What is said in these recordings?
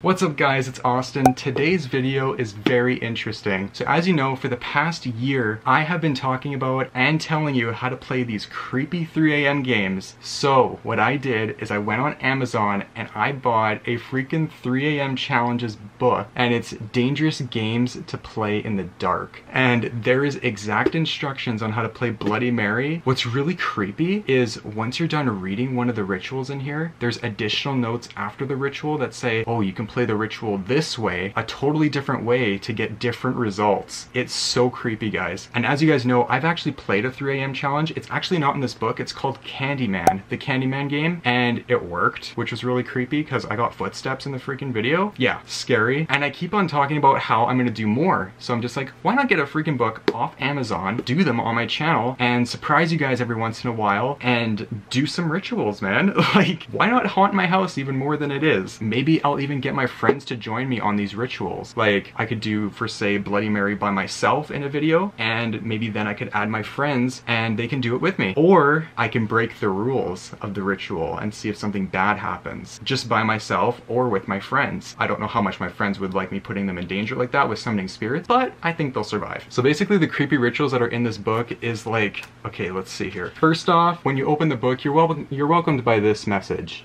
What's up guys, it's Austin. Today's video is very interesting. So as you know, for the past year, I have been talking about and telling you how to play these creepy 3am games. So what I did is I went on Amazon and I bought a freaking 3am challenges book and it's dangerous games to play in the dark. And there is exact instructions on how to play Bloody Mary. What's really creepy is once you're done reading one of the rituals in here, there's additional notes after the ritual that say, oh, you can play the ritual this way, a totally different way to get different results. It's so creepy, guys. And as you guys know, I've actually played a 3am challenge. It's actually not in this book. It's called Candyman, the Candyman game, and it worked, which was really creepy because I got footsteps in the freaking video. Yeah, scary. And I keep on talking about how I'm gonna do more. So I'm just like, why not get a freaking book off Amazon, do them on my channel, and surprise you guys every once in a while, and do some rituals, man. like, why not haunt my house even more than it is? Maybe I'll even get my friends to join me on these rituals. Like I could do for say Bloody Mary by myself in a video and maybe then I could add my friends and they can do it with me. Or I can break the rules of the ritual and see if something bad happens just by myself or with my friends. I don't know how much my friends would like me putting them in danger like that with summoning spirits, but I think they'll survive. So basically the creepy rituals that are in this book is like, okay, let's see here. First off, when you open the book, you're, wel you're welcomed by this message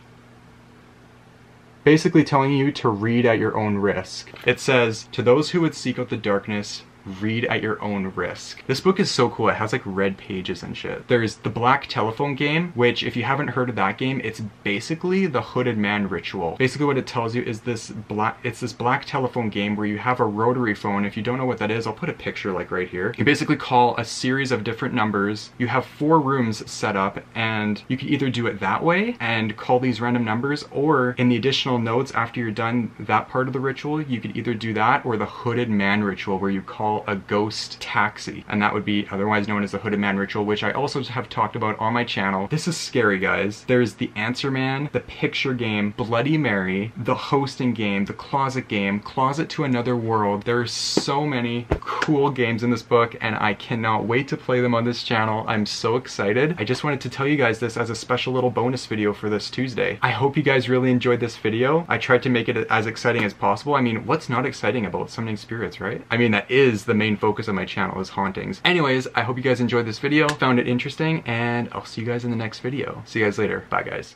basically telling you to read at your own risk. It says, to those who would seek out the darkness, read at your own risk. This book is so cool. It has like red pages and shit. There's the Black Telephone game, which if you haven't heard of that game, it's basically the Hooded Man ritual. Basically what it tells you is this black, it's this black telephone game where you have a rotary phone. If you don't know what that is, I'll put a picture like right here. You basically call a series of different numbers. You have four rooms set up and you can either do it that way and call these random numbers or in the additional notes after you're done that part of the ritual, you could either do that or the Hooded Man ritual where you call call a ghost taxi, and that would be otherwise known as the Hooded Man Ritual, which I also have talked about on my channel. This is scary, guys. There's the Answer Man, the Picture Game, Bloody Mary, the Hosting Game, the Closet Game, Closet to Another World. There are so many cool games in this book, and I cannot wait to play them on this channel. I'm so excited. I just wanted to tell you guys this as a special little bonus video for this Tuesday. I hope you guys really enjoyed this video. I tried to make it as exciting as possible. I mean, what's not exciting about summoning spirits, right? I mean, that the main focus of my channel is hauntings. Anyways, I hope you guys enjoyed this video, found it interesting, and I'll see you guys in the next video. See you guys later. Bye guys.